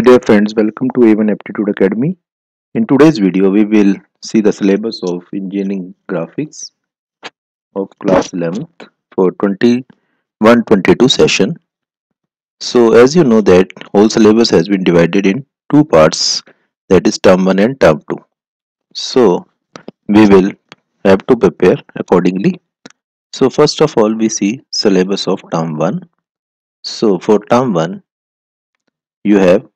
dear friends, welcome to A1 Aptitude Academy. In today's video, we will see the syllabus of Engineering Graphics of class 11th for 21-22 session. So as you know that whole syllabus has been divided in two parts that is term 1 and term 2. So we will have to prepare accordingly. So first of all we see syllabus of term 1. So for term 1 you have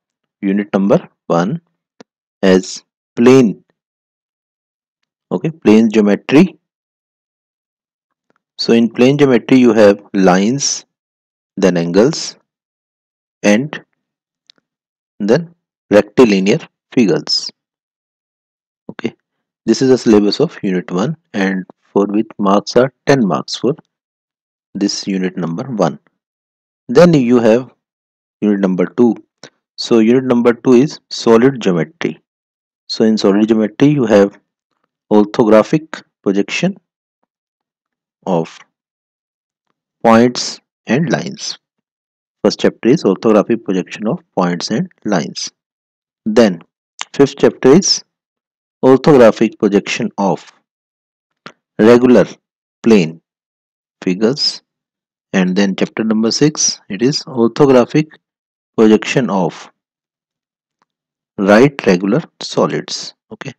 unit number 1 as plane. Okay plane geometry. So in plane geometry you have lines then angles and then rectilinear figures. Okay this is the syllabus of unit 1 and for which marks are 10 marks for this unit number 1 then you have unit number 2 so unit number two is solid geometry. So in solid geometry you have orthographic projection of points and lines. First chapter is orthographic projection of points and lines. Then fifth chapter is orthographic projection of regular plane figures and then chapter number 6 it is orthographic projection of right regular solids okay?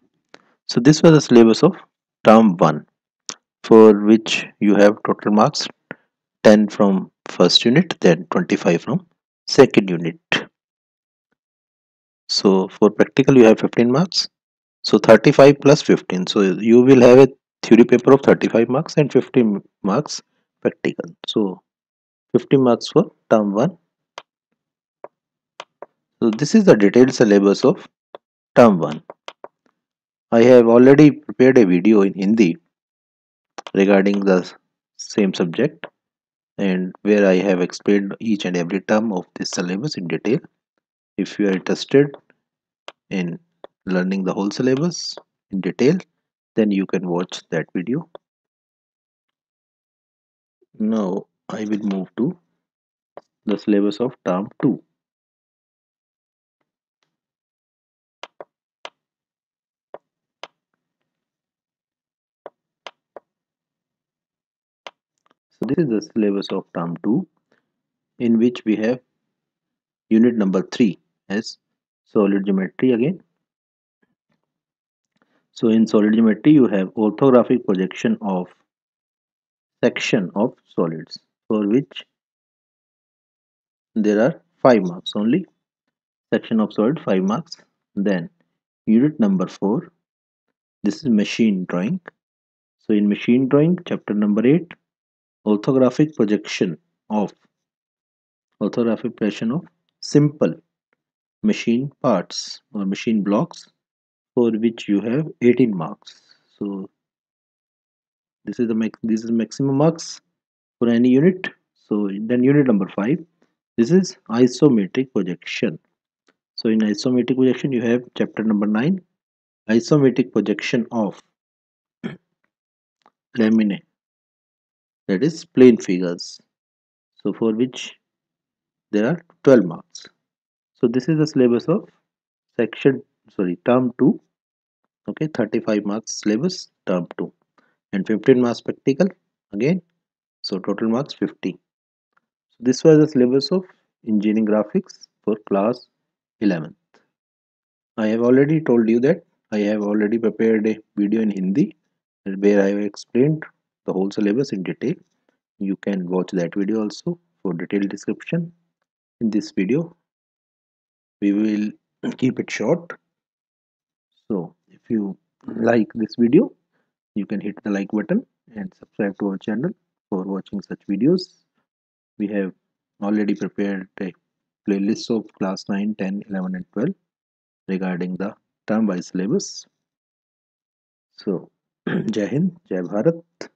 So this was the syllabus of term 1 for which you have total marks 10 from first unit then 25 from second unit. So for practical you have 15 marks. So 35 plus 15 so you will have a theory paper of 35 marks and 15 marks practical. So 50 marks for term 1 so this is the detailed syllabus of term 1. I have already prepared a video in Hindi regarding the same subject and where I have explained each and every term of this syllabus in detail. If you are interested in learning the whole syllabus in detail then you can watch that video. Now I will move to the syllabus of term 2. So this is the syllabus of term 2 in which we have unit number 3 as solid geometry again. So in solid geometry you have orthographic projection of section of solids for which there are 5 marks only. Section of solid 5 marks. Then unit number 4 this is machine drawing. So in machine drawing chapter number 8 orthographic projection of orthographic projection of simple machine parts or machine blocks for which you have 18 marks. So this is the this is maximum marks for any unit. So then unit number 5 this is isometric projection. So in isometric projection you have chapter number 9 isometric projection of laminae that is plane figures. So for which there are 12 marks. So this is the syllabus of section sorry term 2 okay 35 marks syllabus term 2 and 15 marks practical again. So total marks 50 so this was the syllabus of engineering graphics for class 11th i have already told you that i have already prepared a video in hindi where i have explained the whole syllabus in detail. You can watch that video also for detailed description. In this video we will keep it short. So if you like this video you can hit the like button and subscribe to our channel for watching such videos. We have already prepared a playlist of class 9 10 11 and 12 regarding the term by syllabus. So jai hind jai bharat